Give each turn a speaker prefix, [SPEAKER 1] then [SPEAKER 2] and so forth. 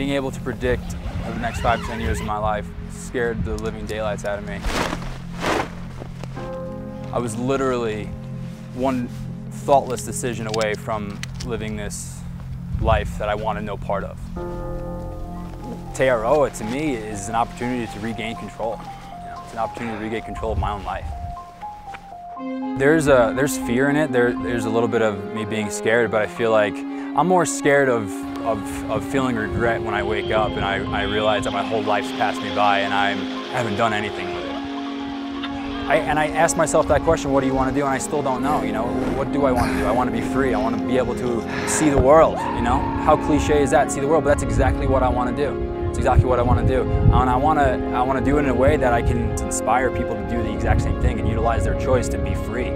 [SPEAKER 1] being able to predict the next five, ten years of my life scared the living daylights out of me. I was literally one thoughtless decision away from living this life that I wanted no part of. Te Araroa to me is an opportunity to regain control. You know, it's an opportunity to regain control of my own life. There's a there's fear in it. There, there's a little bit of me being scared, but I feel like I'm more scared of of, of feeling regret when I wake up and I, I realize that my whole life's passed me by and I'm, I haven't done anything with it. I, and I ask myself that question, what do you want to do? And I still don't know, you know, what do I want to do? I want to be free. I want to be able to see the world, you know? How cliche is that, see the world? But that's exactly what I want to do. It's exactly what I want to do. And I want to, I want to do it in a way that I can inspire people to do the exact same thing and utilize their choice to be free.